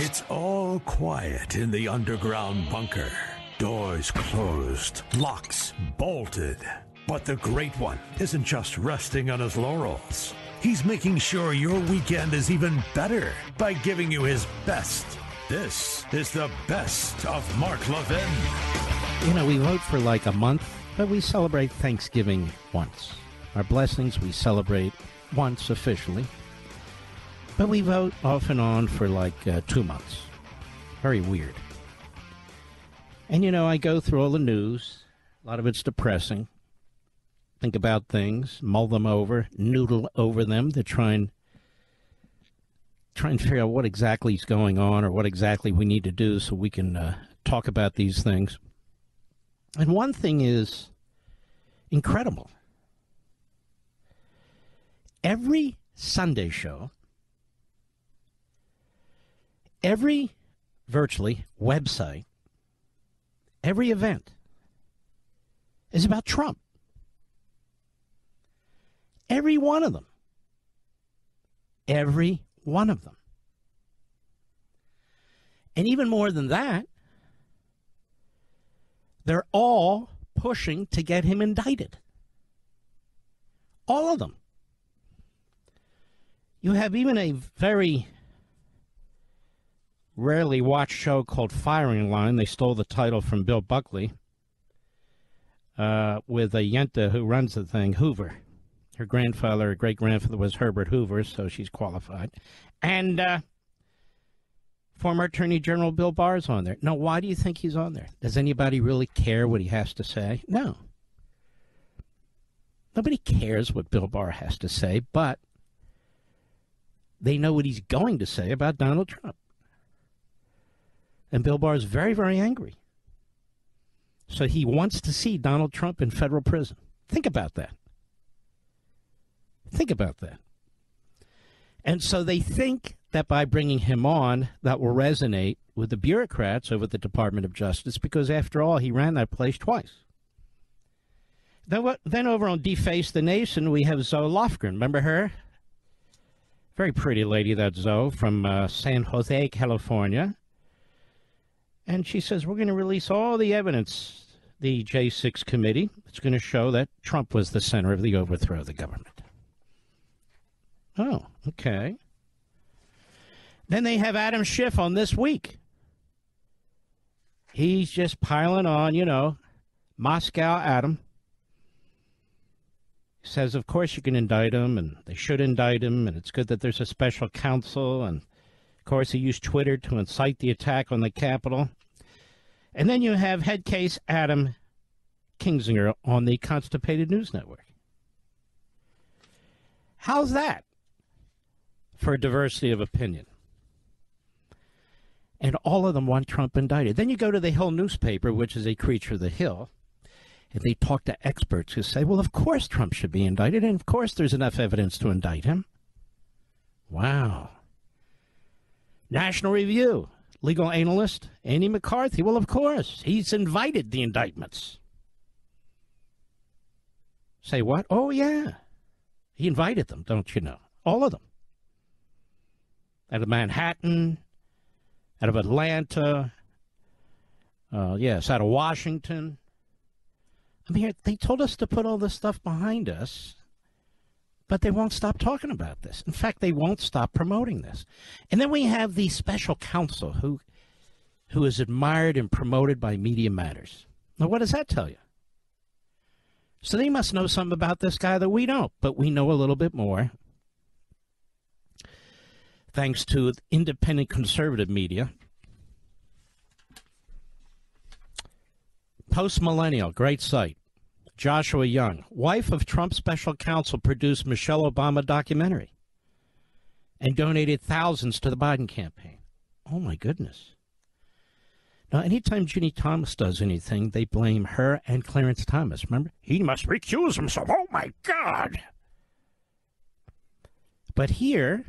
It's all quiet in the underground bunker. Doors closed, locks bolted. But the Great One isn't just resting on his laurels. He's making sure your weekend is even better by giving you his best. This is the best of Mark Levin. You know, we vote for like a month, but we celebrate Thanksgiving once. Our blessings we celebrate once officially, but we vote off and on for like uh, two months. Very weird. And you know, I go through all the news. A lot of it's depressing. Think about things, mull them over, noodle over them to try and try and figure out what exactly is going on or what exactly we need to do so we can uh, talk about these things. And one thing is incredible. Every Sunday show, every virtually website, every event is about Trump. Every one of them. Every one of them. And even more than that, they're all pushing to get him indicted. All of them. You have even a very rarely watched show called Firing Line. They stole the title from Bill Buckley uh, with a Yenta who runs the thing, Hoover. Her grandfather, great grandfather, was Herbert Hoover, so she's qualified. And uh, former Attorney General Bill Barr is on there. Now, why do you think he's on there? Does anybody really care what he has to say? No. Nobody cares what Bill Barr has to say, but they know what he's going to say about Donald Trump. And Bill Barr is very, very angry. So he wants to see Donald Trump in federal prison. Think about that. Think about that. And so they think that by bringing him on, that will resonate with the bureaucrats over at the Department of Justice, because after all, he ran that place twice. Then, then over on Deface the Nation, we have Zoe Lofgren. Remember her? Very pretty lady, that Zoe, from uh, San Jose, California. And she says, We're going to release all the evidence, the J6 committee. It's going to show that Trump was the center of the overthrow of the government. Oh, okay. Then they have Adam Schiff on this week. He's just piling on, you know, Moscow Adam. Says, of course, you can indict him, and they should indict him, and it's good that there's a special counsel. And of course, he used Twitter to incite the attack on the Capitol. And then you have head case Adam Kinzinger on the Constipated News Network. How's that? for diversity of opinion. And all of them want Trump indicted. Then you go to the Hill newspaper, which is a creature of the Hill, and they talk to experts who say, well, of course Trump should be indicted, and of course there's enough evidence to indict him. Wow. National Review, legal analyst Andy McCarthy. Well, of course, he's invited the indictments. Say what? Oh, yeah. He invited them, don't you know? All of them out of Manhattan, out of Atlanta, uh, yes, out of Washington. I mean, they told us to put all this stuff behind us, but they won't stop talking about this. In fact, they won't stop promoting this. And then we have the special counsel who, who is admired and promoted by Media Matters. Now, what does that tell you? So they must know something about this guy that we don't, but we know a little bit more thanks to independent conservative media. Post Millennial, great site. Joshua Young, wife of Trump special counsel, produced Michelle Obama documentary and donated thousands to the Biden campaign. Oh my goodness. Now, anytime Ginny Thomas does anything, they blame her and Clarence Thomas. Remember? He must recuse himself. Oh my God. But here,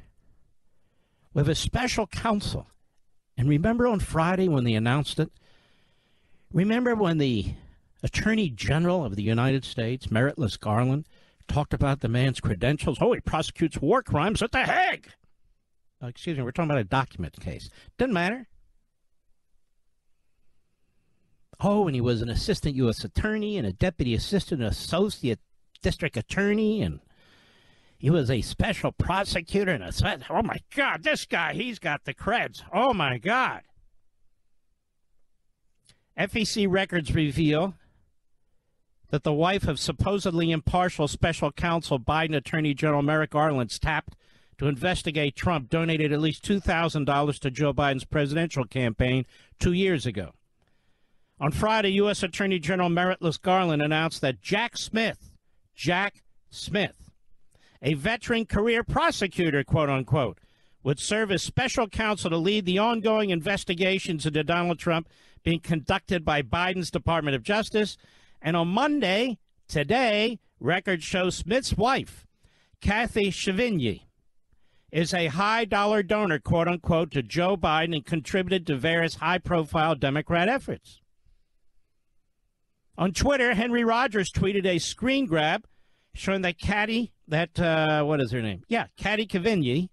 we have a special counsel. And remember on Friday when they announced it? Remember when the Attorney General of the United States, Meritless Garland, talked about the man's credentials? Oh, he prosecutes war crimes at The Hague. Uh, excuse me, we're talking about a document case. Doesn't matter. Oh, and he was an assistant U.S. attorney and a deputy assistant associate district attorney, and he was a special prosecutor and a. Oh my God, this guy, he's got the creds. Oh my God. FEC records reveal that the wife of supposedly impartial special counsel Biden Attorney General Merrick Garland's tapped to investigate Trump donated at least $2,000 to Joe Biden's presidential campaign two years ago. On Friday, U.S. Attorney General Merrick Garland announced that Jack Smith, Jack Smith, a veteran career prosecutor, quote unquote, would serve as special counsel to lead the ongoing investigations into Donald Trump being conducted by Biden's Department of Justice. And on Monday, today, records show Smith's wife, Kathy Chevigny, is a high dollar donor, quote unquote, to Joe Biden and contributed to various high profile Democrat efforts. On Twitter, Henry Rogers tweeted a screen grab showing that Caddy, that, uh, what is her name? Yeah, Katy Chevigny,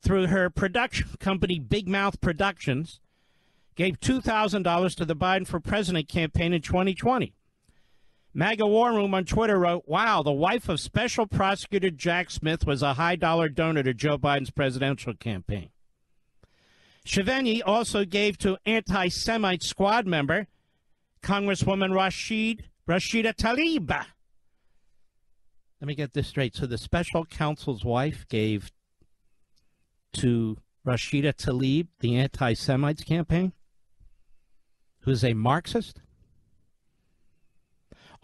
through her production company, Big Mouth Productions, gave $2,000 to the Biden for President campaign in 2020. MAGA War Room on Twitter wrote, Wow, the wife of Special Prosecutor Jack Smith was a high dollar donor to Joe Biden's presidential campaign. Chevigny also gave to anti Semite squad member Congresswoman Rashid Rashida Tlaib. Let me get this straight. So the special counsel's wife gave to Rashida Tlaib, the anti Semites campaign, who's a Marxist?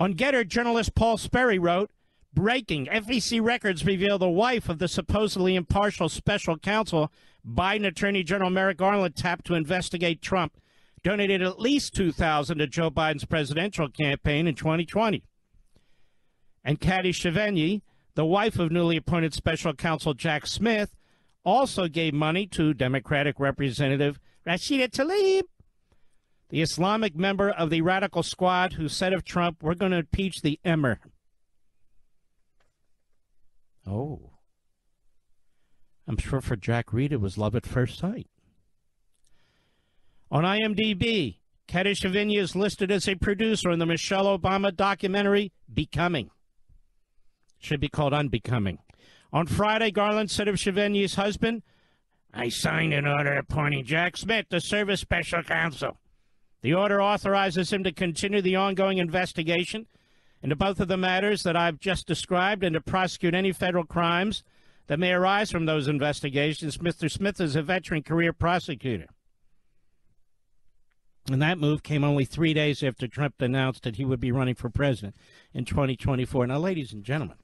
On Gettr, journalist Paul Sperry wrote, Breaking. FEC records reveal the wife of the supposedly impartial special counsel Biden Attorney General Merrick Garland tapped to investigate Trump. Donated at least 2000 to Joe Biden's presidential campaign in 2020. And Katy Chevigny, the wife of newly appointed special counsel Jack Smith, also gave money to Democratic Representative Rashida Tlaib the Islamic member of the radical squad who said of Trump, we're going to impeach the emir. Oh. I'm sure for Jack Reed it was love at first sight. On IMDb, Katy Chevigny is listed as a producer in the Michelle Obama documentary Becoming. Should be called Unbecoming. On Friday, Garland said of Chevigny's husband, I signed an order appointing Jack Smith to serve as special counsel. The order authorizes him to continue the ongoing investigation into both of the matters that I've just described and to prosecute any federal crimes that may arise from those investigations. Mr. Smith is a veteran career prosecutor. And that move came only three days after Trump announced that he would be running for president in 2024. Now, ladies and gentlemen,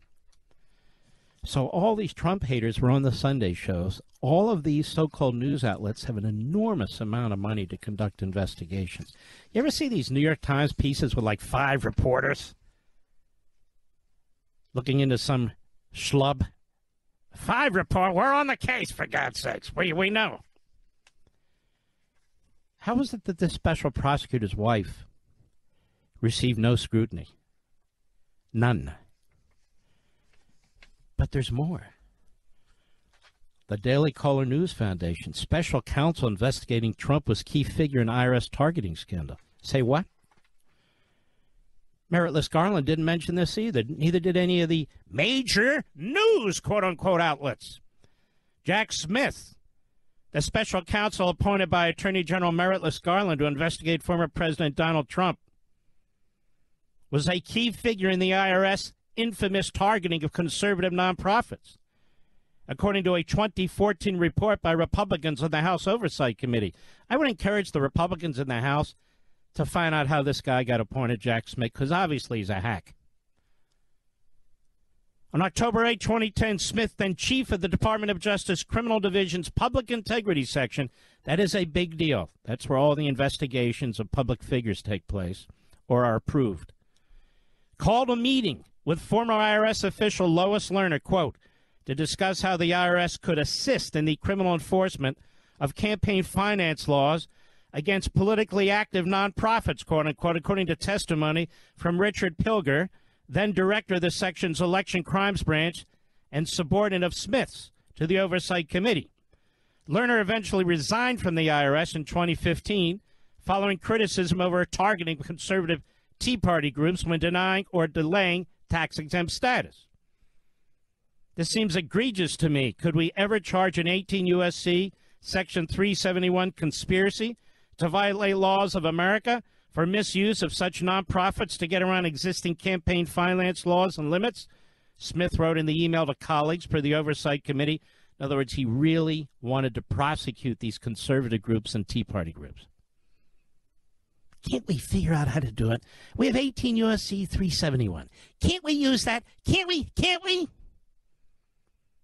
so all these Trump haters were on the Sunday shows. All of these so-called news outlets have an enormous amount of money to conduct investigations. You ever see these New York Times pieces with like five reporters looking into some schlub? Five report. We're on the case for God's sakes. We we know. How is it that this special prosecutor's wife received no scrutiny? None. But there's more. The Daily Caller News Foundation, special counsel investigating Trump was key figure in IRS targeting scandal. Say what? Meritless Garland didn't mention this either. Neither did any of the major news, quote unquote, outlets. Jack Smith, the special counsel appointed by Attorney General Meritless Garland to investigate former President Donald Trump, was a key figure in the IRS infamous targeting of conservative nonprofits. According to a 2014 report by Republicans on the House Oversight Committee, I would encourage the Republicans in the House to find out how this guy got appointed, Jack Smith, because obviously he's a hack. On October 8, 2010, Smith, then chief of the Department of Justice Criminal Division's Public Integrity Section, that is a big deal. That's where all the investigations of public figures take place or are approved. Called a meeting with former IRS official Lois Lerner, quote, to discuss how the IRS could assist in the criminal enforcement of campaign finance laws against politically active nonprofits, quote unquote, according to testimony from Richard Pilger, then director of the section's election crimes branch and subordinate of Smith's to the Oversight Committee. Lerner eventually resigned from the IRS in 2015 following criticism over targeting conservative Tea Party groups when denying or delaying tax exempt status. This seems egregious to me. Could we ever charge an 18 USC Section 371 conspiracy to violate laws of America for misuse of such nonprofits to get around existing campaign finance laws and limits? Smith wrote in the email to colleagues per the Oversight Committee. In other words, he really wanted to prosecute these conservative groups and Tea Party groups. Can't we figure out how to do it? We have 18 USC 371. Can't we use that? Can't we? Can't we?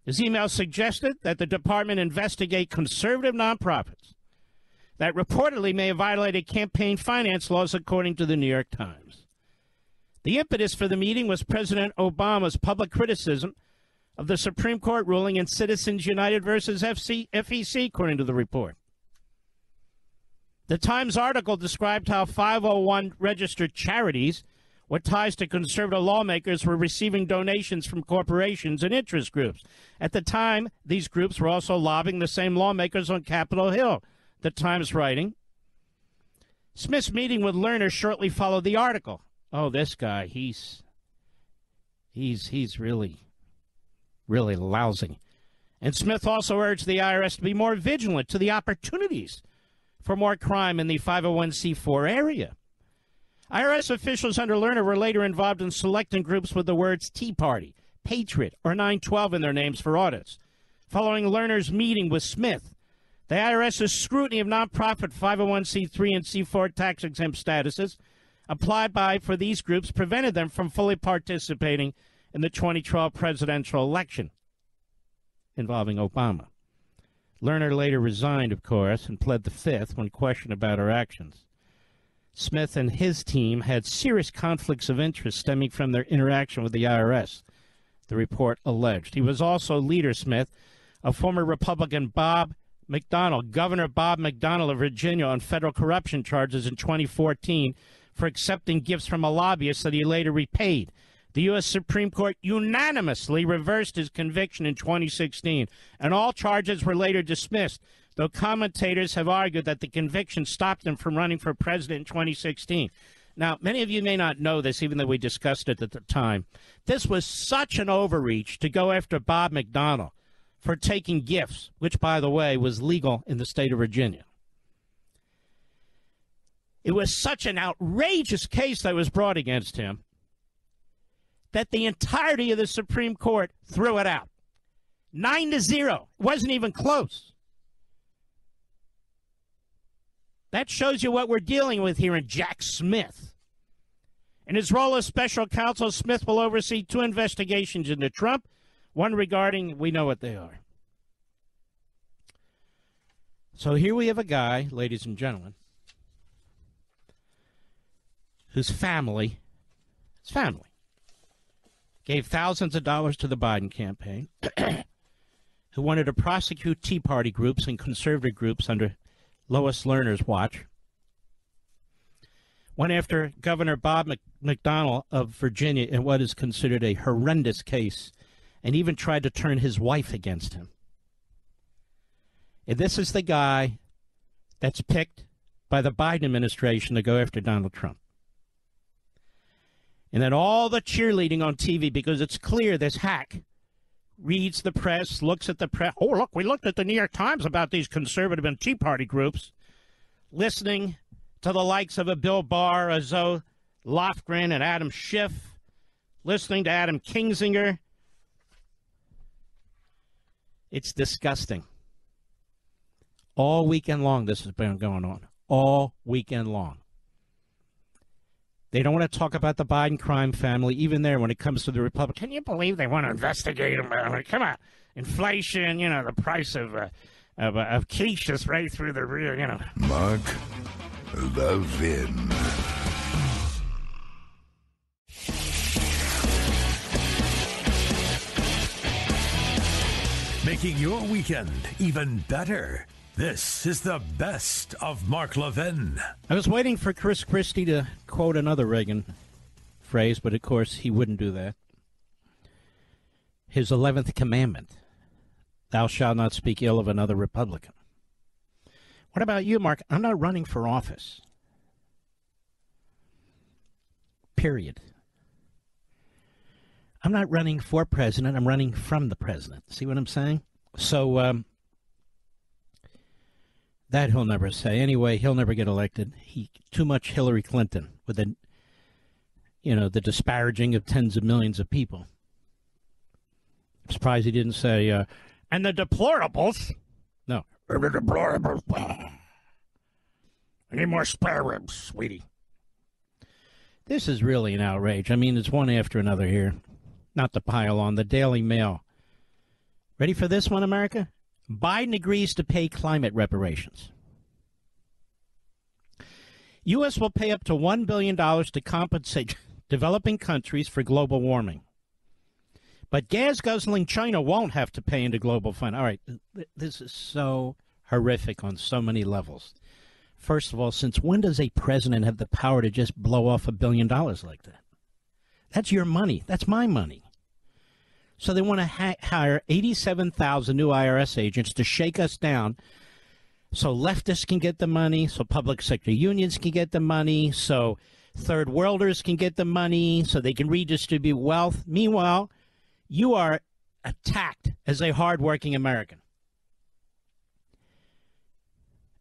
His email suggested that the department investigate conservative nonprofits that reportedly may have violated campaign finance laws, according to the New York Times. The impetus for the meeting was President Obama's public criticism of the Supreme Court ruling in Citizens United versus FC, FEC, according to the report. The Times article described how 501 registered charities with ties to conservative lawmakers were receiving donations from corporations and interest groups. At the time, these groups were also lobbying the same lawmakers on Capitol Hill. The Times writing. Smith's meeting with Lerner shortly followed the article. Oh, this guy, he's he's he's really really lousy. And Smith also urged the IRS to be more vigilant to the opportunities for more crime in the 501c4 area. IRS officials under Lerner were later involved in selecting groups with the words Tea Party, Patriot, or 912 in their names for audits. Following Lerner's meeting with Smith, the IRS's scrutiny of nonprofit 501c3 and C4 tax exempt statuses applied by for these groups prevented them from fully participating in the 2012 presidential election involving Obama. Lerner later resigned, of course, and pled the fifth when questioned about her actions. Smith and his team had serious conflicts of interest stemming from their interaction with the IRS, the report alleged. He was also leader Smith of former Republican Bob McDonnell, Governor Bob McDonnell of Virginia, on federal corruption charges in 2014 for accepting gifts from a lobbyist that he later repaid. The U.S. Supreme Court unanimously reversed his conviction in 2016, and all charges were later dismissed, though commentators have argued that the conviction stopped him from running for president in 2016. Now, many of you may not know this, even though we discussed it at the time. This was such an overreach to go after Bob McDonnell for taking gifts, which, by the way, was legal in the state of Virginia. It was such an outrageous case that was brought against him that the entirety of the Supreme Court threw it out. Nine to zero. It wasn't even close. That shows you what we're dealing with here in Jack Smith. In his role as special counsel, Smith will oversee two investigations into Trump, one regarding, we know what they are. So here we have a guy, ladies and gentlemen, whose family, his family, gave thousands of dollars to the Biden campaign, who wanted to prosecute Tea Party groups and conservative groups under Lois Lerner's watch. Went after Governor Bob McDonnell of Virginia in what is considered a horrendous case, and even tried to turn his wife against him. And this is the guy that's picked by the Biden administration to go after Donald Trump and then all the cheerleading on TV because it's clear this hack reads the press, looks at the press. Oh, look, we looked at the New York Times about these conservative and Tea Party groups, listening to the likes of a Bill Barr, a Zoe Lofgren, and Adam Schiff, listening to Adam Kinzinger. It's disgusting. All weekend long, this has been going on. All weekend long. They don't want to talk about the Biden crime family, even there when it comes to the Republic. Can you believe they want to investigate them? I mean, come on, inflation, you know, the price of uh, of, uh, of quiches right through the rear, you know. Mark Levin. Making your weekend even better. This is the best of Mark Levin. I was waiting for Chris Christie to quote another Reagan phrase, but of course he wouldn't do that. His 11th commandment Thou shalt not speak ill of another Republican. What about you, Mark? I'm not running for office. Period. I'm not running for president. I'm running from the president. See what I'm saying? So um, that he'll never say. Anyway, he'll never get elected. He too much Hillary Clinton with the, you know, the disparaging of tens of millions of people. I'm surprised he didn't say, uh, and the deplorables. No, the deplorables. I need more spare ribs, sweetie. This is really an outrage. I mean, it's one after another here. Not to pile on. The Daily Mail. Ready for this one, America? Biden agrees to pay climate reparations. U.S. will pay up to $1 billion to compensate developing countries for global warming. But gas guzzling China won't have to pay into global fund. All right, this is so horrific on so many levels. First of all, since when does a president have the power to just blow off a billion dollars like that? That's your money. That's my money. So they want to ha- hire 87,000 new IRS agents to shake us down so leftists can get the money, so public sector unions can get the money, so third worlders can get the money, so they can redistribute wealth. Meanwhile, you are attacked as a hardworking American.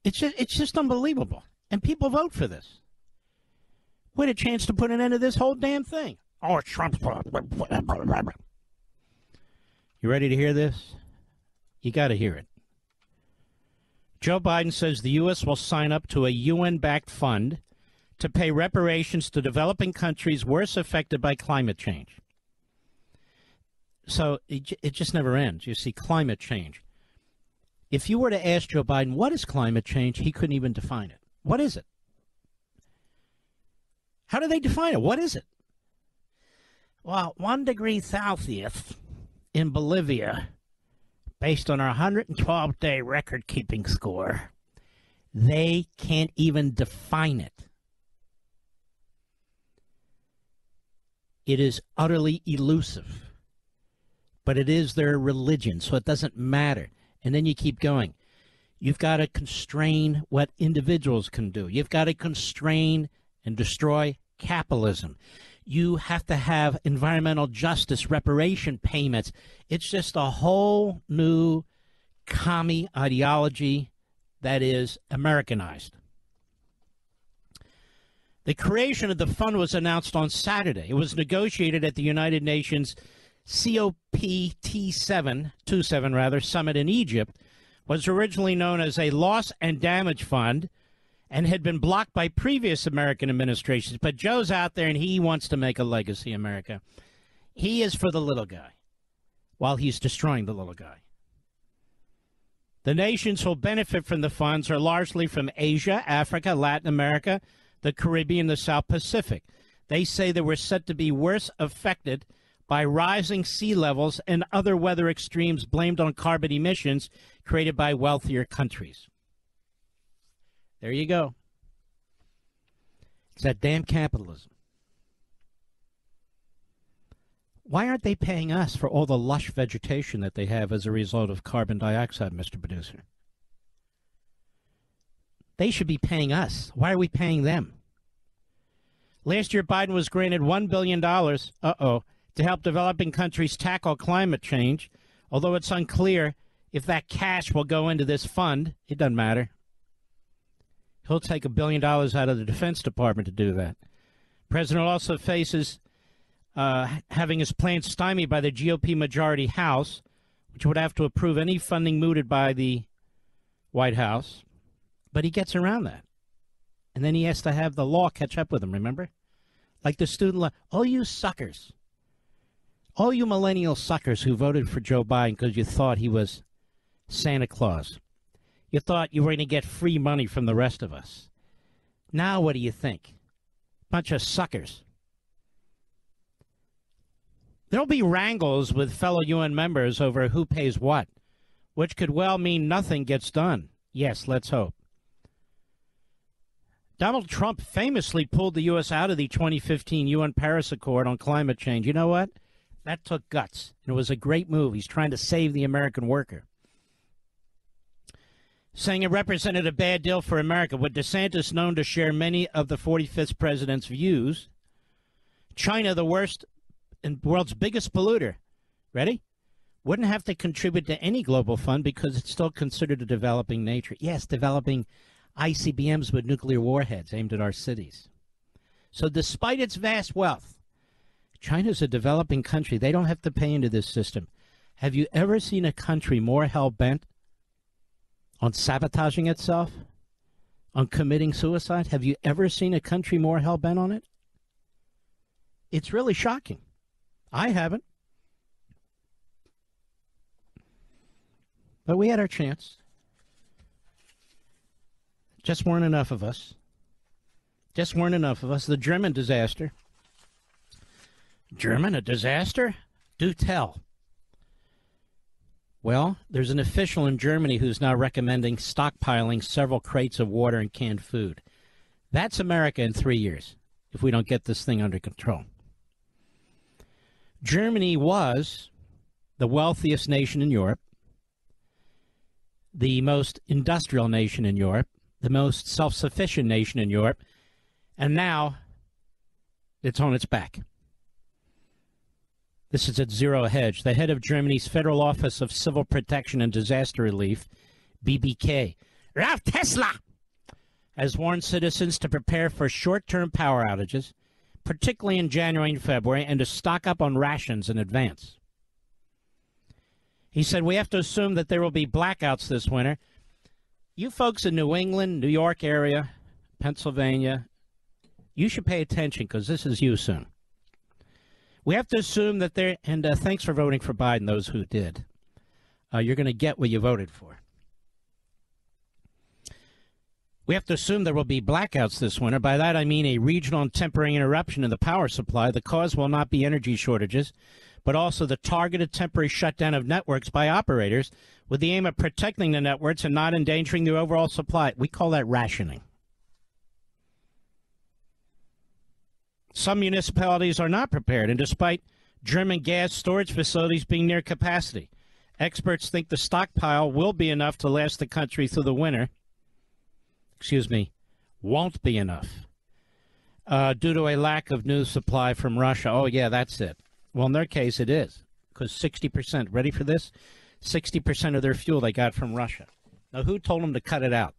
It's just, it's just unbelievable. And people vote for this. We had a chance to put an end to this whole damn thing. Oh, Trump's. You ready to hear this? You got to hear it. Joe Biden says the U.S. will sign up to a UN backed fund to pay reparations to developing countries worst affected by climate change. So it, it just never ends. You see, climate change. If you were to ask Joe Biden, what is climate change? He couldn't even define it. What is it? How do they define it? What is it? Well, one degree Celsius in Bolivia, based on our 112 day record keeping score, they can't even define it. It is utterly elusive, but it is their religion, so it doesn't matter. And then you keep going. You've got to constrain what individuals can do. You've got to constrain and destroy capitalism you have to have environmental justice reparation payments. It's just a whole new commie ideology that is Americanized. The creation of the fund was announced on Saturday. It was negotiated at the United Nations COP27, 27 rather, summit in Egypt. Was originally known as a loss and damage fund and had been blocked by previous American administrations. But Joe's out there and he wants to make a legacy America. He is for the little guy while he's destroying the little guy. The nations who'll benefit from the funds are largely from Asia, Africa, Latin America, the Caribbean, the South Pacific. They say they were set to be worse affected by rising sea levels and other weather extremes blamed on carbon emissions created by wealthier countries. There you go. It's that damn capitalism. Why aren't they paying us for all the lush vegetation that they have as a result of carbon dioxide, Mr. Producer? They should be paying us. Why are we paying them? Last year, Biden was granted $1 billion, uh oh, to help developing countries tackle climate change. Although it's unclear if that cash will go into this fund, it doesn't matter. He'll take a billion dollars out of the Defense Department to do that. President also faces uh, having his plans stymied by the GOP majority House, which would have to approve any funding mooted by the White House. But he gets around that. And then he has to have the law catch up with him, remember? Like the student law. All you suckers, all you millennial suckers who voted for Joe Biden because you thought he was Santa Claus. You thought you were going to get free money from the rest of us. Now, what do you think? Bunch of suckers. There'll be wrangles with fellow UN members over who pays what, which could well mean nothing gets done. Yes, let's hope. Donald Trump famously pulled the U.S. out of the 2015 UN Paris Accord on climate change. You know what? That took guts. And it was a great move. He's trying to save the American worker. Saying it represented a bad deal for America. With DeSantis known to share many of the 45th president's views, China, the worst and world's biggest polluter, ready? Wouldn't have to contribute to any global fund because it's still considered a developing nature. Yes, developing ICBMs with nuclear warheads aimed at our cities. So, despite its vast wealth, China's a developing country. They don't have to pay into this system. Have you ever seen a country more hell bent on sabotaging itself, on committing suicide? Have you ever seen a country more hell bent on it? It's really shocking. I haven't. But we had our chance. Just weren't enough of us. Just weren't enough of us. The German disaster. German, a disaster? Do tell. Well, there's an official in Germany who's now recommending stockpiling several crates of water and canned food. That's America in three years if we don't get this thing under control. Germany was the wealthiest nation in Europe, the most industrial nation in Europe, the most self sufficient nation in Europe, and now it's on its back. This is at Zero Hedge. The head of Germany's Federal Office of Civil Protection and Disaster Relief, BBK, Ralph Tiesler, has warned citizens to prepare for short term power outages, particularly in January and February, and to stock up on rations in advance. He said, We have to assume that there will be blackouts this winter. You folks in New England, New York area, Pennsylvania, you should pay attention because this is you soon. We have to assume that there, and uh, thanks for voting for Biden, those who did. Uh, you're going to get what you voted for. We have to assume there will be blackouts this winter. By that, I mean a regional and temporary interruption in the power supply. The cause will not be energy shortages, but also the targeted temporary shutdown of networks by operators with the aim of protecting the networks and not endangering the overall supply. We call that rationing. Some municipalities are not prepared, and despite German gas storage facilities being near capacity, experts think the stockpile will be enough to last the country through the winter. Excuse me, won't be enough uh, due to a lack of new supply from Russia. Oh, yeah, that's it. Well, in their case, it is because 60%, ready for this? 60% of their fuel they got from Russia. Now, who told them to cut it out?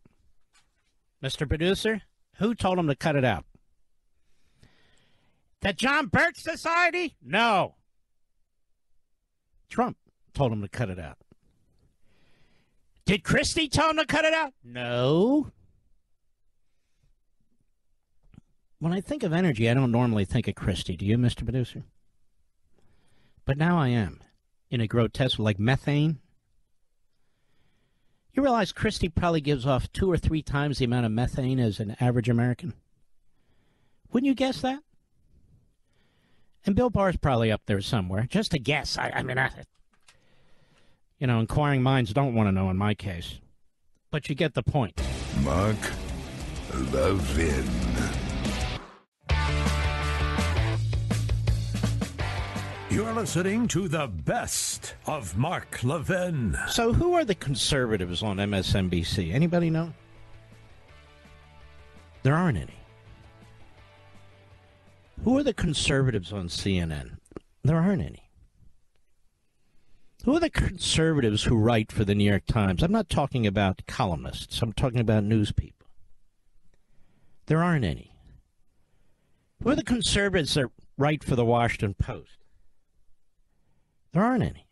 Mr. Producer, who told them to cut it out? The John Birch Society? No. Trump told him to cut it out. Did Christie tell him to cut it out? No. When I think of energy, I don't normally think of Christie. Do you, Mr. Producer? But now I am. In a grotesque, like methane. You realize Christie probably gives off two or three times the amount of methane as an average American? Wouldn't you guess that? And Bill Barr's probably up there somewhere. Just a guess. I, I mean, I, you know, inquiring minds don't want to know in my case. But you get the point. Mark Levin. You're listening to the best of Mark Levin. So, who are the conservatives on MSNBC? Anybody know? There aren't any. Who are the conservatives on CNN? There aren't any. Who are the conservatives who write for the New York Times? I'm not talking about columnists. I'm talking about news people. There aren't any. Who are the conservatives that write for the Washington Post? There aren't any.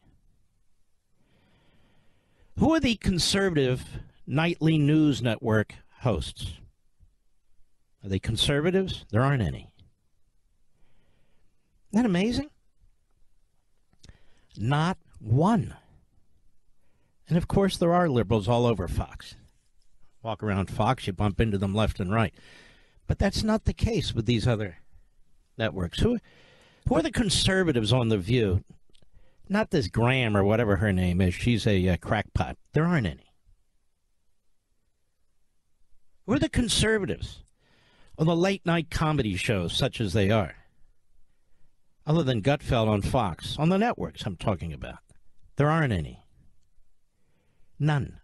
Who are the conservative nightly news network hosts? Are they conservatives? There aren't any. Isn't that amazing? Not one. And of course, there are liberals all over Fox. Walk around Fox, you bump into them left and right. But that's not the case with these other networks. Who, who are the conservatives on The View? Not this Graham or whatever her name is. She's a uh, crackpot. There aren't any. Who are the conservatives on the late night comedy shows, such as they are? Other than Gutfeld on Fox, on the networks I'm talking about. There aren't any. None.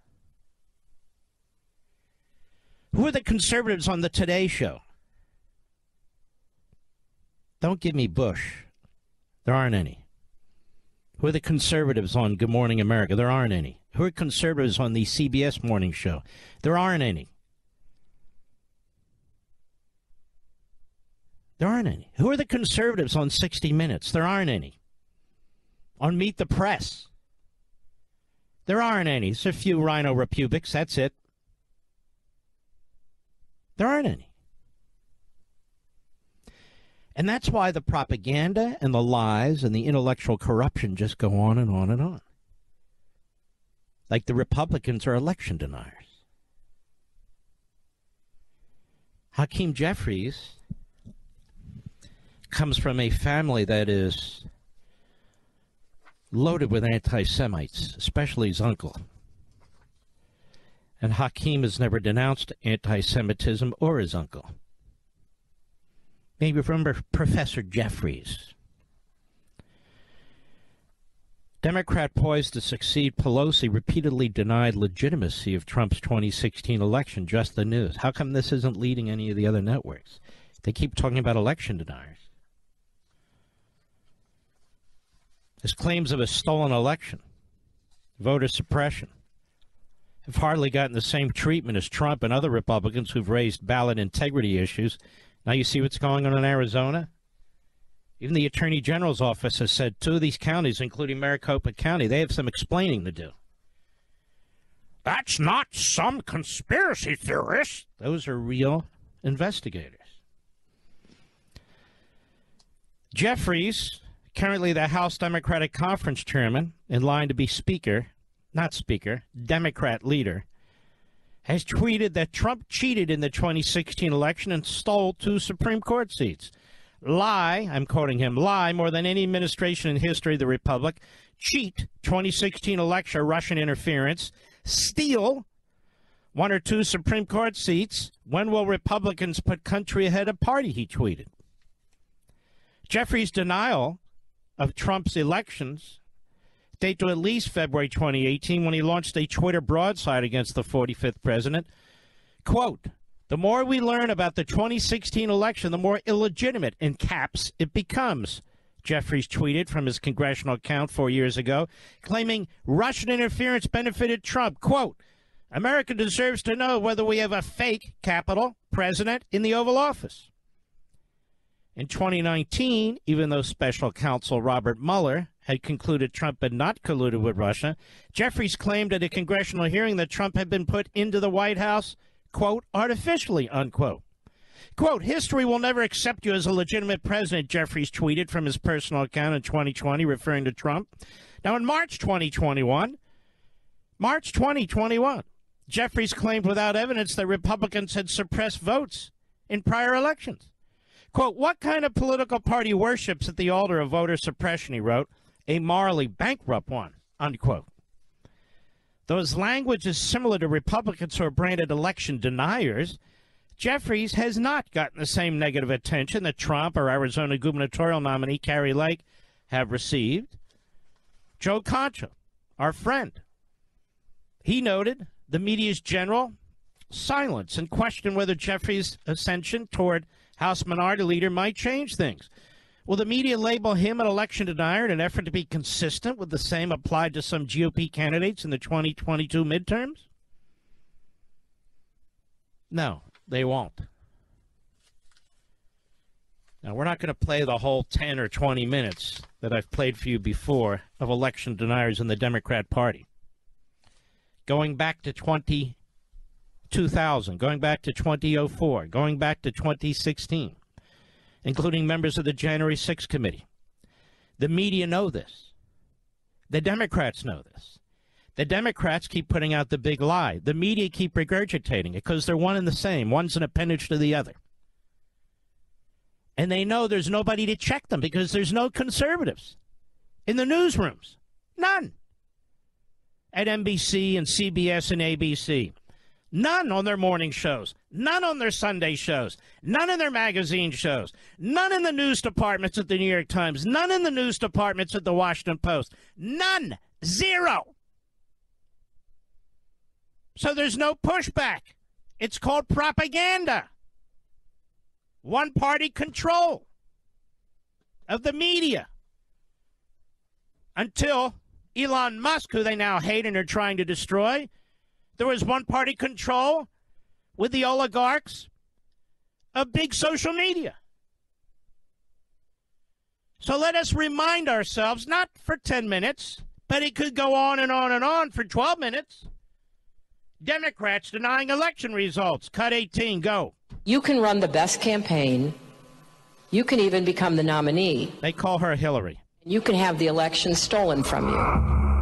Who are the conservatives on the Today Show? Don't give me Bush. There aren't any. Who are the conservatives on Good Morning America? There aren't any. Who are conservatives on the CBS morning show? There aren't any. There aren't any. Who are the conservatives on 60 Minutes? There aren't any. On Meet the Press? There aren't any. There's a few rhino republics. That's it. There aren't any. And that's why the propaganda and the lies and the intellectual corruption just go on and on and on. Like the Republicans are election deniers. Hakeem Jeffries comes from a family that is loaded with anti Semites, especially his uncle. And Hakeem has never denounced anti Semitism or his uncle. Maybe remember Professor Jeffries. Democrat poised to succeed Pelosi repeatedly denied legitimacy of Trump's 2016 election. Just the news. How come this isn't leading any of the other networks? They keep talking about election deniers. His claims of a stolen election, voter suppression, have hardly gotten the same treatment as Trump and other Republicans who've raised ballot integrity issues. Now you see what's going on in Arizona? Even the Attorney General's office has said two of these counties, including Maricopa County, they have some explaining to do. That's not some conspiracy theorist. Those are real investigators. Jeffries currently the House Democratic Conference chairman, in line to be Speaker, not Speaker, Democrat leader, has tweeted that Trump cheated in the 2016 election and stole two Supreme Court seats. Lie, I'm quoting him, lie more than any administration in history of the Republic, cheat 2016 election Russian interference, steal one or two Supreme Court seats. When will Republicans put country ahead of party? He tweeted. Jeffries' denial of Trump's elections date to at least February 2018 when he launched a Twitter broadside against the 45th president. Quote, the more we learn about the 2016 election, the more illegitimate, in caps, it becomes. Jeffries tweeted from his congressional account four years ago, claiming Russian interference benefited Trump. Quote, America deserves to know whether we have a fake capital president in the Oval Office. In 2019, even though special counsel Robert Mueller had concluded Trump had not colluded with Russia, Jeffries claimed at a congressional hearing that Trump had been put into the White House, quote, artificially, unquote. Quote, history will never accept you as a legitimate president, Jeffries tweeted from his personal account in 2020, referring to Trump. Now, in March 2021, March 2021, Jeffries claimed without evidence that Republicans had suppressed votes in prior elections. Quote, what kind of political party worships at the altar of voter suppression, he wrote, a morally bankrupt one, unquote. Though his language is similar to Republicans who are branded election deniers, Jeffries has not gotten the same negative attention that Trump or Arizona gubernatorial nominee Kari Lake have received. Joe Concha, our friend, he noted the media's general silence and questioned whether Jeffries' ascension toward House Minority Leader might change things. Will the media label him an election denier in an effort to be consistent with the same applied to some GOP candidates in the 2022 midterms? No, they won't. Now, we're not going to play the whole 10 or 20 minutes that I've played for you before of election deniers in the Democrat Party. Going back to 20 2000, going back to 2004, going back to 2016, including members of the January 6th committee. The media know this. The Democrats know this. The Democrats keep putting out the big lie. The media keep regurgitating it because they're one and the same. One's an appendage to the other. And they know there's nobody to check them because there's no conservatives in the newsrooms. None. At NBC and CBS and ABC. None on their morning shows. None on their Sunday shows. None in their magazine shows. None in the news departments at the New York Times. None in the news departments at the Washington Post. None. Zero. So there's no pushback. It's called propaganda. One party control of the media. Until Elon Musk, who they now hate and are trying to destroy, there was one party control with the oligarchs of big social media. So let us remind ourselves, not for 10 minutes, but it could go on and on and on for 12 minutes. Democrats denying election results. Cut 18, go. You can run the best campaign. You can even become the nominee. They call her Hillary. You can have the election stolen from you.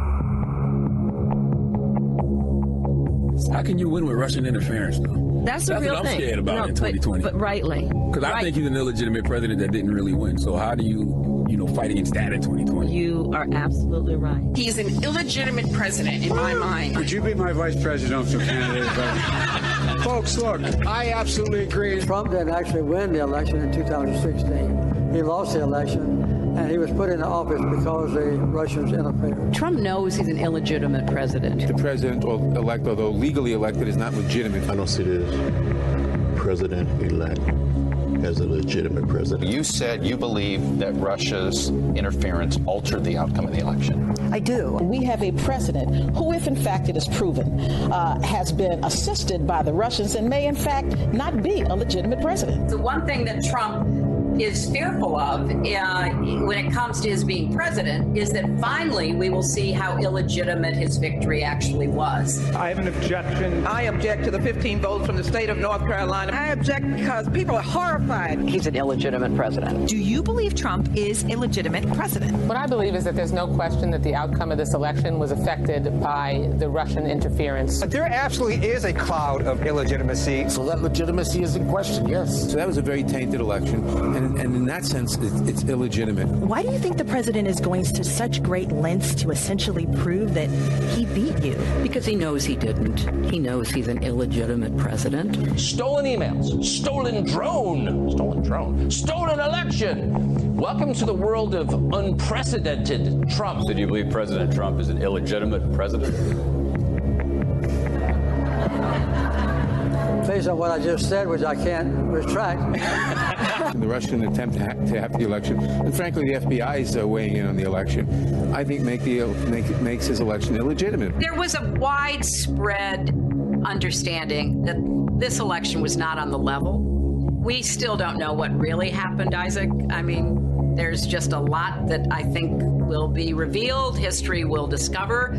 How can you win with Russian interference, though? That's the That's real what I'm thing. scared about no, in 2020. But, rightly. Because I think he's an illegitimate president that didn't really win. So how do you, you know, fight against that in 2020? you are absolutely right. He's an illegitimate president in my mind. Would you be my vice presidential candidate? Folks, look, I absolutely agree. Trump didn't actually win the election in 2016. He lost the election, and he was put into office because the Russians interfered. Trump knows he's an illegitimate president. The president-elect, although legally elected, is not legitimate. I don't see this president-elect as a legitimate president. You said you believe that Russia's interference altered the outcome of the election. I do. We have a president who, if in fact it is proven, uh, has been assisted by the Russians and may in fact not be a legitimate president. The one thing that Trump is fearful of uh, when it comes to his being president is that finally we will see how illegitimate his victory actually was. I have an objection. I object to the 15 votes from the state of North Carolina. I object because people are horrified. He's an illegitimate president. Do you believe Trump is a legitimate president? What I believe is that there's no question that the outcome of this election was affected by the Russian interference. But there absolutely is a cloud of illegitimacy. So that legitimacy is in question, yes. So that was a very tainted election. And, and in that sense, it, it's illegitimate. Why do you think the president is going to such great lengths to essentially prove that he beat you? Because he knows he didn't. He knows he's an illegitimate president. Stolen emails, stolen drone, stolen drone, stolen election. Welcome to the world of unprecedented Trump. Did you believe President Trump is an illegitimate president? Based on what I just said, which I can't retract. the Russian attempt to, ha- to have the election, and frankly, the FBI is uh, weighing in on the election. I think make the make makes his election illegitimate. There was a widespread understanding that this election was not on the level. We still don't know what really happened, Isaac. I mean, there's just a lot that I think will be revealed, history will discover,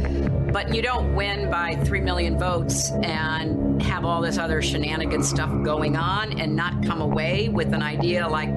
but you don't win by 3 million votes and have all this other shenanigan stuff going on and not come away with an idea like,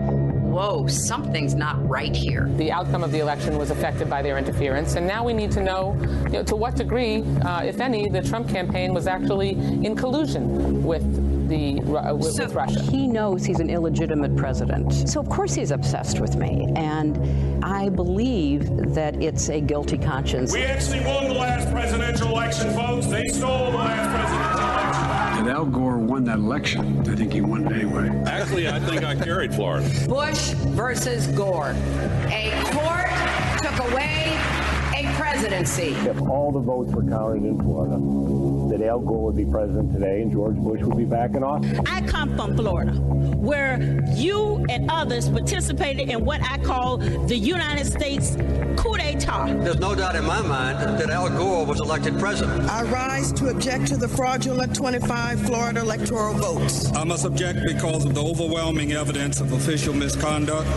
whoa, something's not right here. The outcome of the election was affected by their interference, and now we need to know, you know to what degree, uh, if any, the Trump campaign was actually in collusion with the uh, with, So with Russia. He knows he's an illegitimate president. So of course he's obsessed with me, and I believe that it's a guilty conscience. We actually won the last presidential election, folks. They stole the last presidential election. Al Gore won that election. I think he won it anyway. Actually, I think I carried Florida. Bush versus Gore. A court took away a presidency. If all the votes were counted in Florida, that Al Gore would be president today and George Bush would be back in office. I come from Florida, where you and others participated in what I call the United States coup d'etat. There's no doubt in my mind that Al Gore was elected president. I rise to object to the fraudulent 25 Florida electoral votes. I must object because of the overwhelming evidence of official misconduct,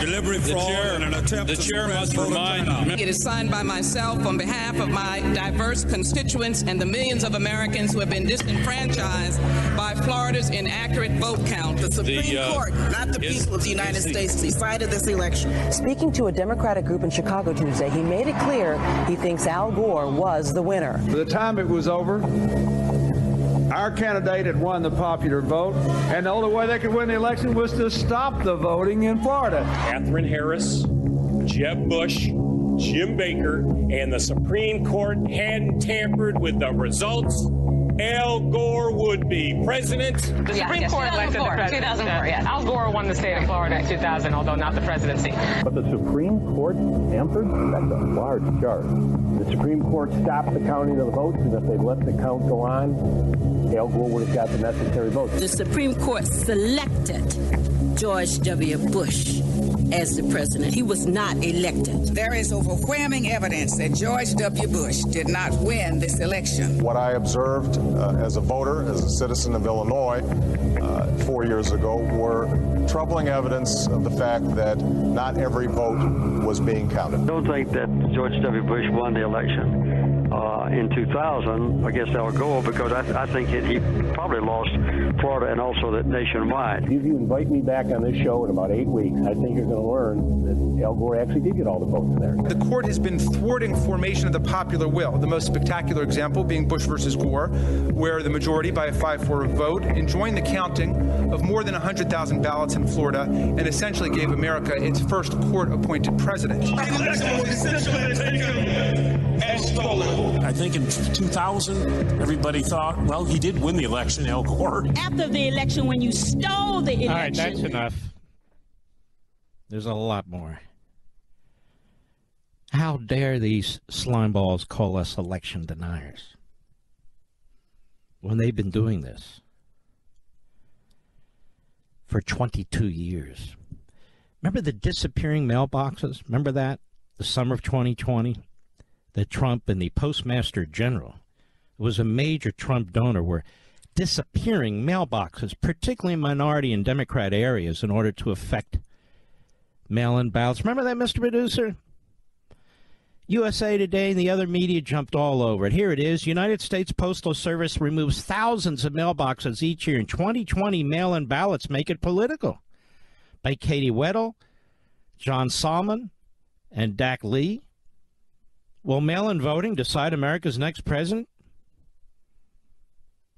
deliberate fraud, and an attempt the to chair suppress must remind- It is signed by myself on behalf of my diverse constituents and the millions of Americans who have been disenfranchised by Florida's inaccurate vote count. The Supreme The, uh, Court, not the is- people of the United is the- States, decided this election. Speaking to a Democratic group in Chicago Tuesday, he made it clear he thinks Al Gore was the winner. By the time it was over, our candidate had won the popular vote, and the only way they could win the election was to stop the voting in Florida. Catherine Harris, Jeb Bush, Jim Baker, and the Supreme Court hadn't tampered with the results, Al Gore would be president. The Supreme Court elected the president. 2004, yeah. Al Gore won the state of Florida in 2000, although not the presidency. But the Supreme Court answered? That's a large charge. The Supreme Court stopped the counting of the votes, and if they'd let the count go on, Al Gore would have got the necessary votes. The Supreme Court selected George W. Bush as the president. He was not elected. There is overwhelming evidence that George W. Bush did not win this election. What I observed uh, as a voter, as a citizen of Illinois, uh, four years ago, were troubling evidence of the fact that not every vote was being counted. I don't think that George W. Bush won the election. Uh, in 2000 against Al Gore because I, I think it, he probably lost Florida and also that nationwide. If you invite me back on this show in about eight weeks, I think you're going to learn that Al Gore actually did get all the votes there. The court has been thwarting formation of the popular will. The most spectacular example being Bush versus Gore, where the majority by a 5-4 vote enjoined the counting of more than 100,000 ballots in Florida and essentially gave America its first court-appointed president. I think in 2000, everybody thought, well, he did win the election, Al Gore. After the election, when you stole the election. All right, that's enough. There's a lot more. How dare these slimeballs call us election deniers when they've been doing this for 22 years? Remember the disappearing mailboxes? Remember that? The summer of 2020? That Trump and the Postmaster General, was a major Trump donor, were disappearing mailboxes, particularly in minority and Democrat areas, in order to affect mail in ballots. Remember that, Mr. Producer? USA Today and the other media jumped all over it. Here it is. United States Postal Service removes thousands of mailboxes each year. In 2020, mail in ballots make it political. By Katie Wedell, John Solomon, and Dak Lee. Will mail in voting decide America's next president?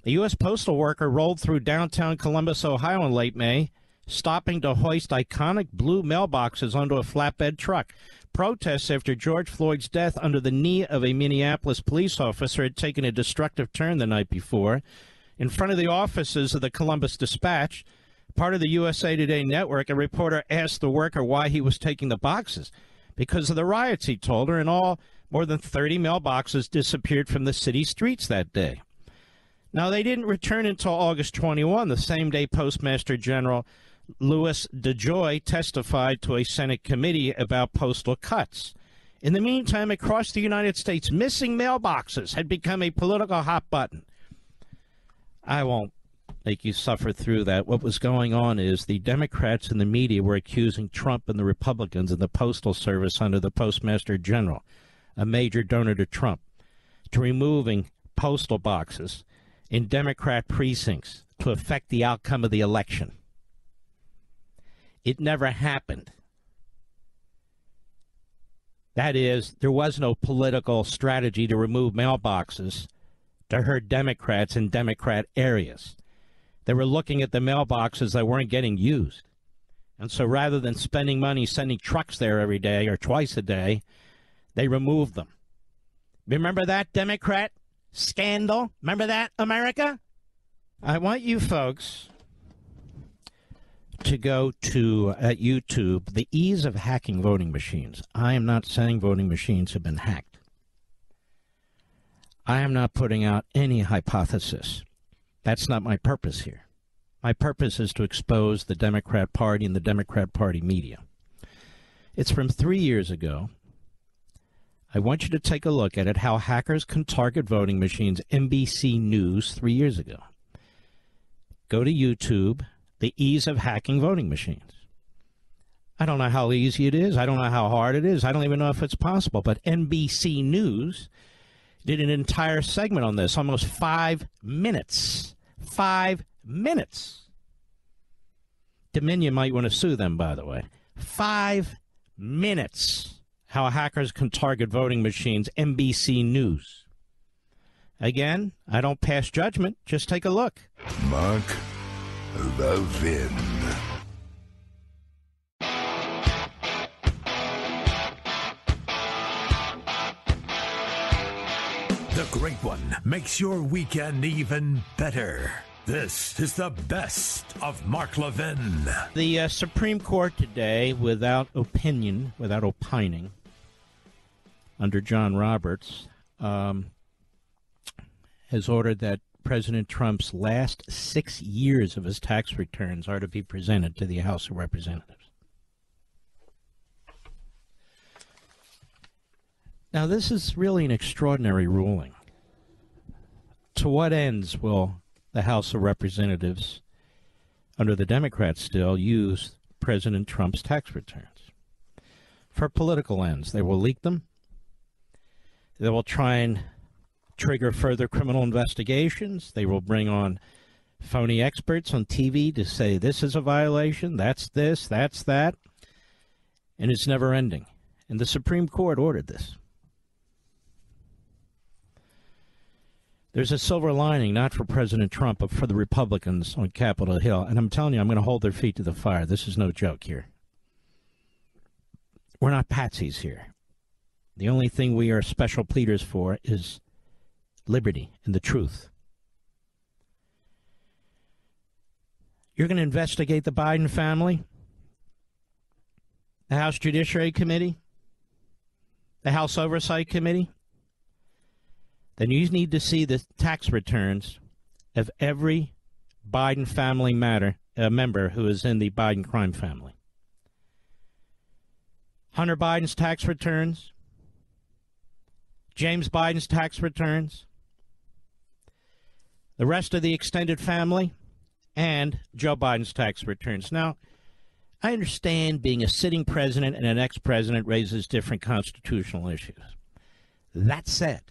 A U.S. postal worker rolled through downtown Columbus, Ohio in late May, stopping to hoist iconic blue mailboxes onto a flatbed truck. Protests after George Floyd's death under the knee of a Minneapolis police officer had taken a destructive turn the night before. In front of the offices of the Columbus Dispatch, part of the USA Today network, a reporter asked the worker why he was taking the boxes. Because of the riots, he told her, and all more than 30 mailboxes disappeared from the city streets that day. Now, they didn't return until August 21, the same day Postmaster General Louis DeJoy testified to a Senate committee about postal cuts. In the meantime, across the United States, missing mailboxes had become a political hot button. I won't make you suffer through that. What was going on is the Democrats and the media were accusing Trump and the Republicans and the Postal Service under the Postmaster General a major donor to Trump, to removing postal boxes in Democrat precincts to affect the outcome of the election. It never happened. That is, there was no political strategy to remove mailboxes to hurt Democrats in Democrat areas. They were looking at the mailboxes that weren't getting used. And so rather than spending money sending trucks there every day or twice a day, they removed them. Remember that Democrat scandal? Remember that, America? I want you folks to go to uh, YouTube, the ease of hacking voting machines. I am not saying voting machines have been hacked. I am not putting out any hypothesis. That's not my purpose here. My purpose is to expose the Democrat Party and the Democrat Party media. It's from three years ago. I want you to take a look at it how hackers can target voting machines. NBC News three years ago. Go to YouTube, the ease of hacking voting machines. I don't know how easy it is. I don't know how hard it is. I don't even know if it's possible. But NBC News did an entire segment on this, almost five minutes. Five minutes. Dominion might want to sue them, by the way. Five minutes how hackers can target voting machines, NBC News. Again, I don't pass judgment. Just take a look. Mark Levin. The Great One makes your weekend even better. This is the best of Mark Levin. The uh, Supreme Court today, without opinion, without opining, under John Roberts, um, has ordered that President Trump's last six years of his tax returns are to be presented to the House of Representatives. Now, this is really an extraordinary ruling. To what ends will the House of Representatives, under the Democrats still, use President Trump's tax returns? For political ends. They will leak them. They will try and trigger further criminal investigations. They will bring on phony experts on TV to say this is a violation, that's this, that's that. And it's never ending. And the Supreme Court ordered this. There's a silver lining, not for President Trump, but for the Republicans on Capitol Hill. And I'm telling you, I'm going to hold their feet to the fire. This is no joke here. We're not patsies here. The only thing we are special pleaders for is liberty and the truth. You're going to investigate the Biden family, the House Judiciary Committee, the House Oversight Committee. Then you need to see the tax returns of every Biden family matter uh, member who is in the Biden crime family. Hunter Biden's tax returns, James Biden's tax returns, the rest of the extended family, and Joe Biden's tax returns. Now, I understand being a sitting president and an ex president raises different constitutional issues. That said,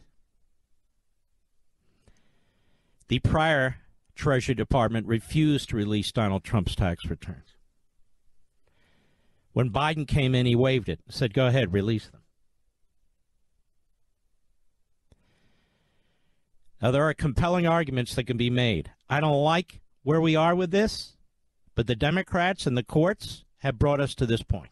the prior Treasury Department refused to release Donald Trump's tax returns. When Biden came in, he waived it, said, go ahead, release them. Now, there are compelling arguments that can be made. I don't like where we are with this, but the Democrats and the courts have brought us to this point.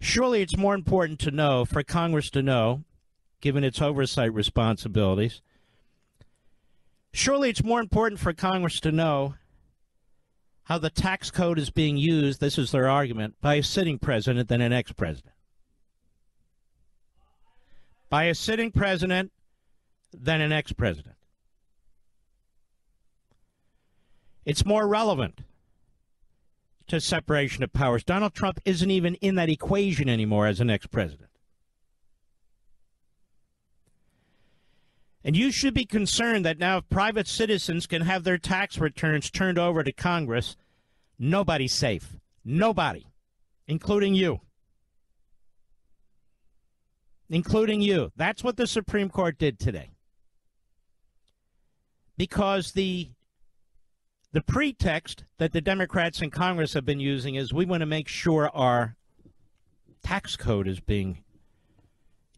Surely it's more important to know, for Congress to know, given its oversight responsibilities, surely it's more important for Congress to know how the tax code is being used, this is their argument, by a sitting president than an ex president by a sitting president than an ex president. It's more relevant to separation of powers. Donald Trump isn't even in that equation anymore as an ex president. And you should be concerned that now if private citizens can have their tax returns turned over to Congress, nobody's safe. Nobody, including you including you. That's what the Supreme Court did today. Because the the pretext that the Democrats in Congress have been using is we want to make sure our tax code is being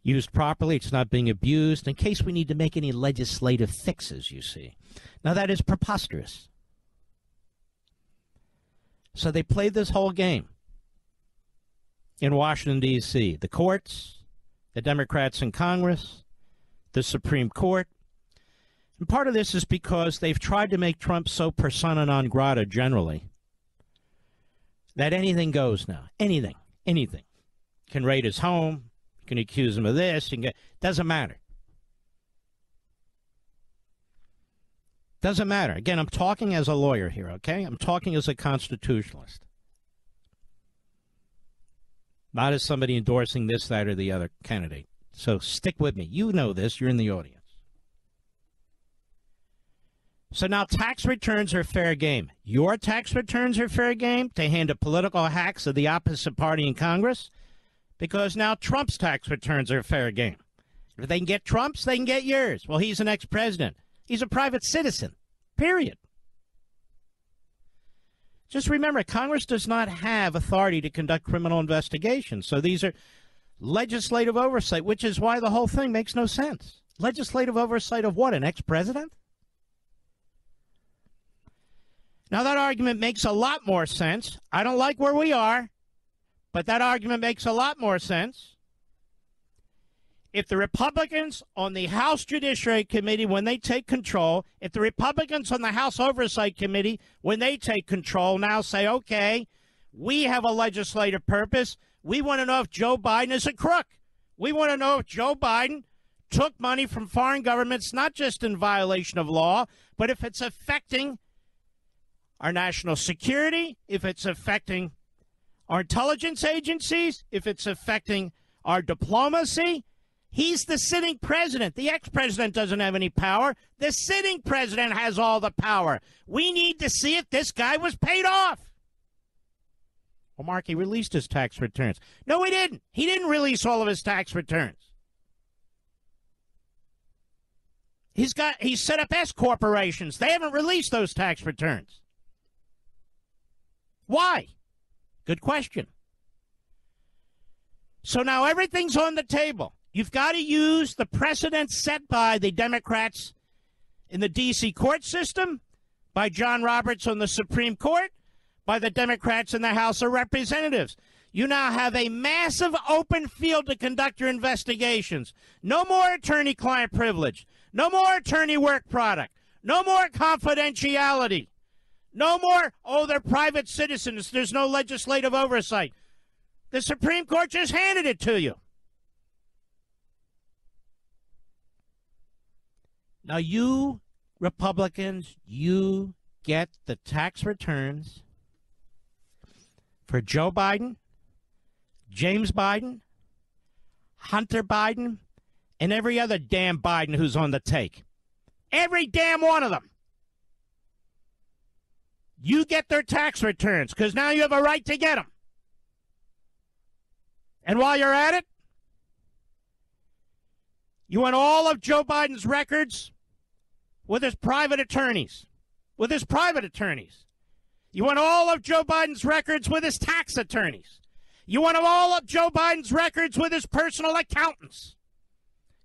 used properly, it's not being abused, in case we need to make any legislative fixes, you see. Now, that is preposterous. So they played this whole game in Washington, D.C. The courts, the Democrats in Congress, the Supreme Court. And part of this is because they've tried to make Trump so persona non grata generally that anything goes now. Anything. Anything. Can raid his home, can accuse him of this, get, doesn't matter. Doesn't matter. Again, I'm talking as a lawyer here, okay? I'm talking as a constitutionalist not as somebody endorsing this, that, or the other candidate. So stick with me. You know this. You're in the audience. So now tax returns are fair game. Your tax returns are fair game to hand to political hacks of the opposite party in Congress because now Trump's tax returns are a fair game. If they can get Trump's, they can get yours. Well, he's an ex president, he's a private citizen, period. Just remember, Congress does not have authority to conduct criminal investigations. So these are legislative oversight, which is why the whole thing makes no sense. Legislative oversight of what? An ex president? Now, that argument makes a lot more sense. I don't like where we are, but that argument makes a lot more sense if the Republicans on the House Judiciary Committee, when they take control, if the Republicans on the House Oversight Committee, when they take control, now say, okay, we have a legislative purpose. We want to know if Joe Biden is a crook. We want to know if Joe Biden took money from foreign governments, not just in violation of law, but if it's affecting our national security, if it's affecting our intelligence agencies, if it's affecting our diplomacy. He's the sitting president. The ex president doesn't have any power. The sitting president has all the power. We need to see if this guy was paid off. Well, Mark, he released his tax returns. No, he didn't. He didn't release all of his tax returns. He's got he's set up S corporations. They haven't released those tax returns. Why? Good question. So now everything's on the table. You've got to use the precedent set by the Democrats in the D.C. court system, by John Roberts on the Supreme Court, by the Democrats in the House of Representatives. You now have a massive open field to conduct your investigations. No more attorney client privilege. No more attorney work product. No more confidentiality. No more, oh, they're private citizens. There's no legislative oversight. The Supreme Court just handed it to you. Now, you Republicans, you get the tax returns for Joe Biden, James Biden, Hunter Biden, and every other damn Biden who's on the take. Every damn one of them. You get their tax returns because now you have a right to get them. And while you're at it, you want all of Joe Biden's records with his private attorneys. With his private attorneys. You want all of Joe Biden's records with his tax attorneys. You want all of Joe Biden's records with his personal accountants.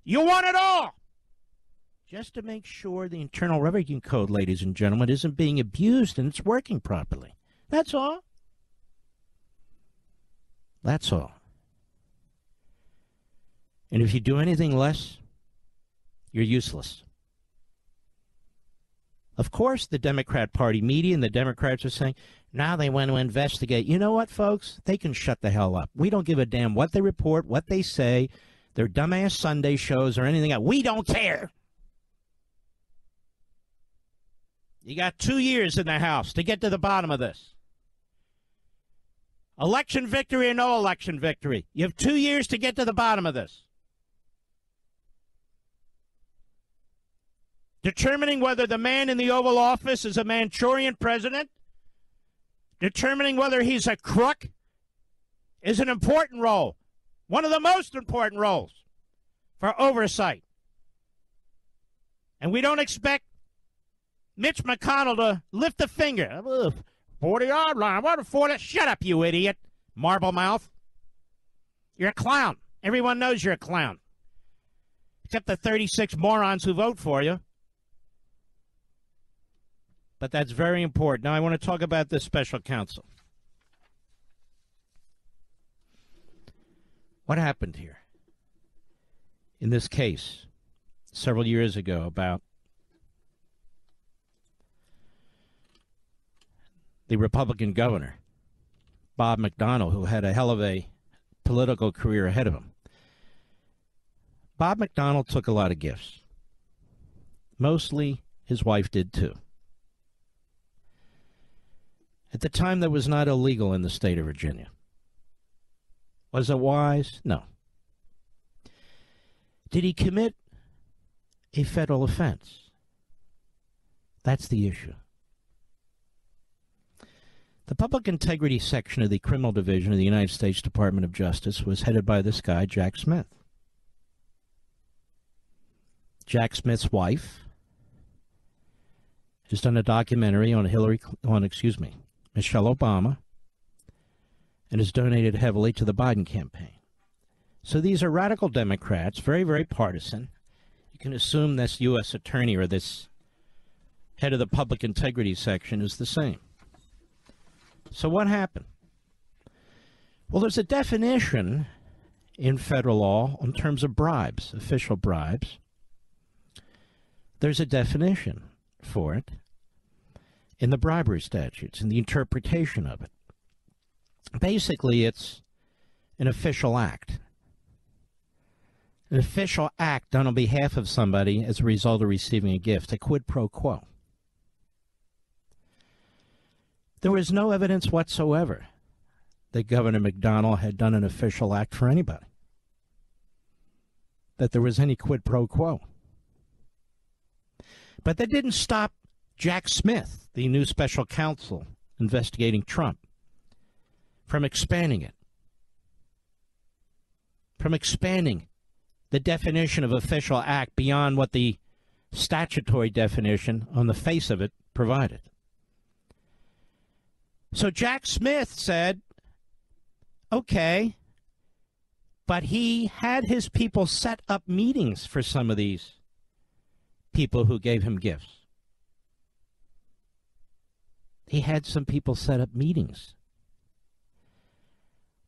You want it all. Just to make sure the Internal Revenue Code, ladies and gentlemen, isn't being abused and it's working properly. That's all. That's all. And if you do anything less, you're useless. Of course, the Democrat Party media and the Democrats are saying, now they want to investigate. You know what, folks? They can shut the hell up. We don't give a damn what they report, what they say, their dumbass Sunday shows, or anything else. We don't care. You got two years in the House to get to the bottom of this. Election victory or no election victory. You have two years to get to the bottom of this. Determining whether the man in the Oval Office is a Manchurian president, determining whether he's a crook, is an important role. One of the most important roles for oversight. And we don't expect Mitch McConnell to lift a finger. 40 yard line. What a 40? Shut up, you idiot. Marble mouth. You're a clown. Everyone knows you're a clown. Except the 36 morons who vote for you. But that's very important. Now, I want to talk about this special counsel. What happened here in this case several years ago about the Republican governor, Bob McDonnell, who had a hell of a political career ahead of him. Bob McDonnell took a lot of gifts. Mostly his wife did too. At the time, that was not illegal in the state of Virginia. Was it wise? No. Did he commit a federal offense? That's the issue. The Public Integrity Section of the Criminal Division of the United States Department of Justice was headed by this guy, Jack Smith. Jack Smith's wife has done a documentary on Hillary, on excuse me, Michelle Obama, and has donated heavily to the Biden campaign. So these are radical Democrats, very, very partisan. You can assume this U.S. attorney or this head of the public integrity section is the same. So what happened? Well, there's a definition in federal law in terms of bribes, official bribes. There's a definition for it in the bribery statutes and the interpretation of it. Basically, it's an official act. An official act done on behalf of somebody as a result of receiving a gift, a quid pro quo. There was no evidence whatsoever that Governor McDonnell had done an official act for anybody, that there was any quid pro quo. But that didn't stop Jack Smith, the new special counsel investigating Trump, from expanding it, from expanding the definition of official act beyond what the statutory definition on the face of it provided. So Jack Smith said, okay, but he had his people set up meetings for some of these people who gave him gifts. He had some people set up meetings.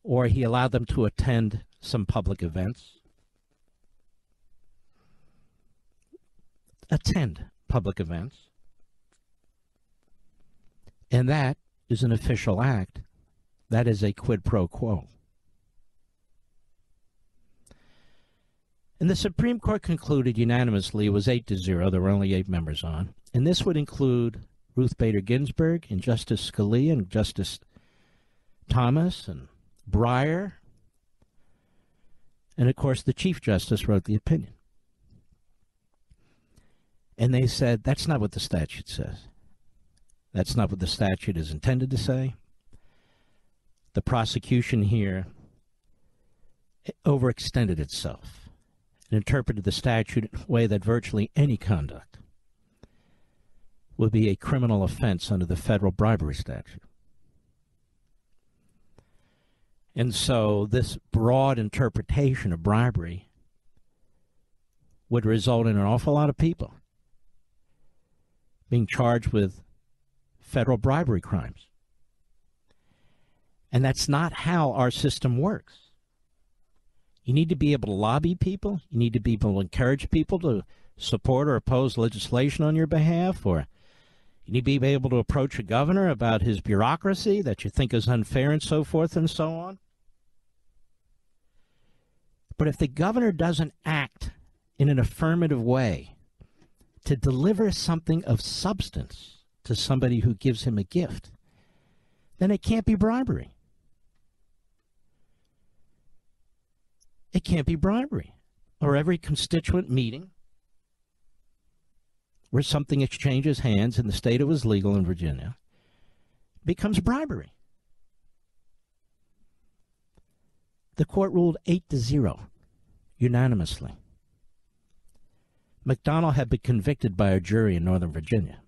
Or he allowed them to attend some public events. Attend public events. And that is an official act. That is a quid pro quo. And the Supreme Court concluded unanimously, it was 8 to 0, there were only eight members on, and this would include Ruth Bader Ginsburg and Justice Scalia and Justice Thomas and Breyer. And of course, the Chief Justice wrote the opinion. And they said that's not what the statute says. That's not what the statute is intended to say. The prosecution here overextended itself and interpreted the statute in a way that virtually any conduct would be a criminal offense under the federal bribery statute. And so this broad interpretation of bribery would result in an awful lot of people being charged with federal bribery crimes. And that's not how our system works. You need to be able to lobby people. You need to be able to encourage people to support or oppose legislation on your behalf. Or you need to be able to approach a governor about his bureaucracy that you think is unfair and so forth and so on. But if the governor doesn't act in an affirmative way to deliver something of substance, to somebody who gives him a gift, then it can't be bribery. It can't be bribery. Or every constituent meeting where something exchanges hands in the state it was legal in Virginia becomes bribery. The court ruled 8 to 0 unanimously. McDonnell had been convicted by a jury in Northern Virginia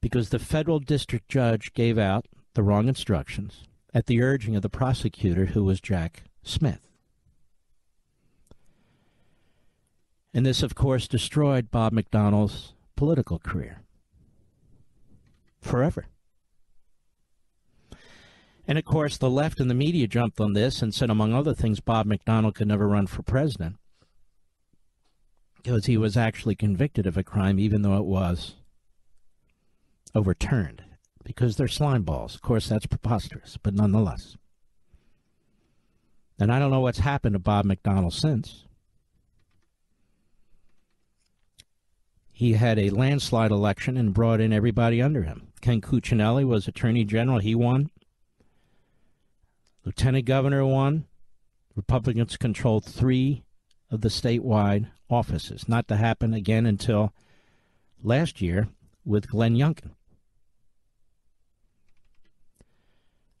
because the federal district judge gave out the wrong instructions at the urging of the prosecutor, who was Jack Smith. And this, of course, destroyed Bob McDonald's political career forever. And of course, the left and the media jumped on this and said, among other things, Bob McDonald could never run for president because he was actually convicted of a crime, even though it was overturned because they're slime balls. Of course, that's preposterous, but nonetheless. And I don't know what's happened to Bob McDonald since. He had a landslide election and brought in everybody under him. Ken Cuccinelli was Attorney General. He won. Lieutenant Governor won. Republicans controlled three of the statewide offices. Not to happen again until last year with Glenn Youngkin.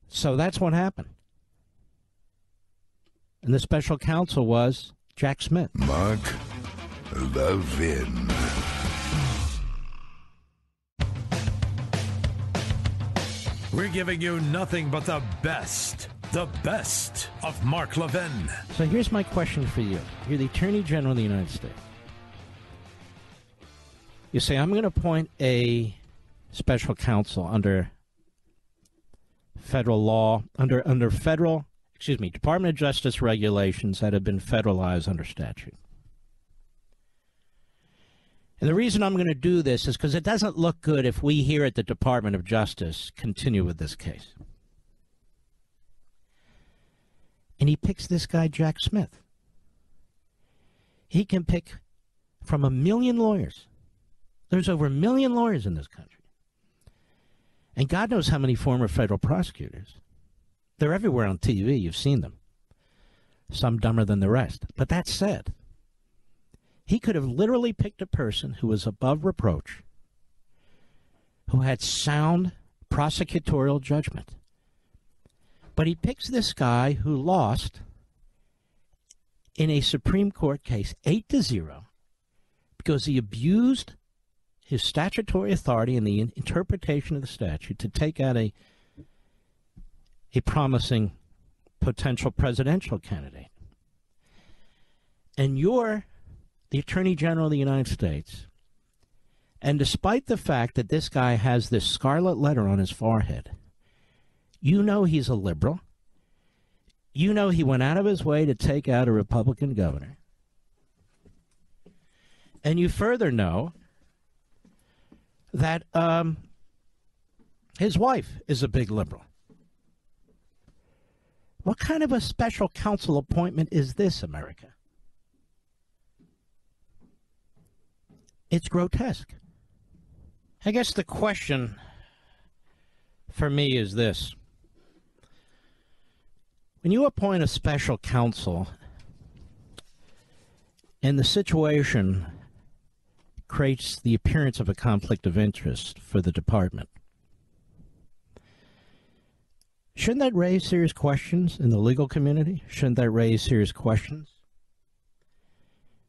So that's what happened. And the special counsel was Jack Smith. Mark Levin. We're giving you nothing but the best, the best of Mark Levin. So here's my question for you. You're the Attorney General of the United States. You say, I'm going to appoint a special counsel under federal law, under, under federal excuse me, Department of Justice regulations that have been federalized under statute. And the reason I'm going to do this is because it doesn't look good if we here at the Department of Justice continue with this case. And he picks this guy, Jack Smith. He can pick from a million lawyers. There's over a million lawyers in this country. And God knows how many former federal prosecutors. They're everywhere on TV. You've seen them. Some dumber than the rest. But that said, he could have literally picked a person who was above reproach, who had sound prosecutorial judgment. But he picks this guy who lost in a Supreme Court case 8 to 0 because he abused his statutory authority and the interpretation of the statute to take out a a promising potential presidential candidate. And you're the Attorney General of the United States. And despite the fact that this guy has this scarlet letter on his forehead, you know he's a liberal. You know he went out of his way to take out a Republican governor. And you further know that um, his wife is a big liberal. What kind of a special counsel appointment is this, America? It's grotesque. I guess the question for me is this. When you appoint a special counsel in the situation creates the appearance of a conflict of interest for the department, shouldn't that raise serious questions in the legal community? Shouldn't that raise serious questions?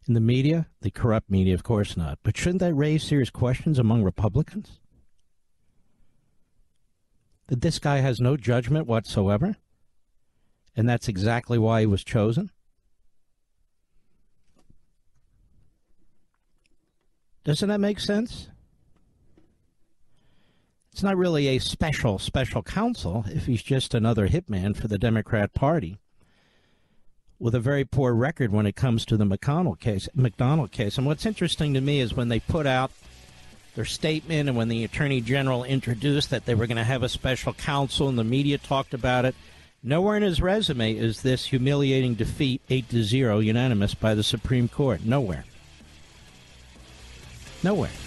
In the media, the corrupt media, of course not. But shouldn't that raise serious questions among Republicans? That this guy has no judgment whatsoever? And that's exactly why he was chosen? Doesn't that make sense? It's not really a special, special counsel if he's just another hitman for the Democrat Party with a very poor record when it comes to the McConnell case, McDonald case. And what's interesting to me is when they put out their statement and when the Attorney General introduced that they were going to have a special counsel and the media talked about it, nowhere in his resume is this humiliating defeat 8 to 0 unanimous by the Supreme Court. Nowhere. Nowhere.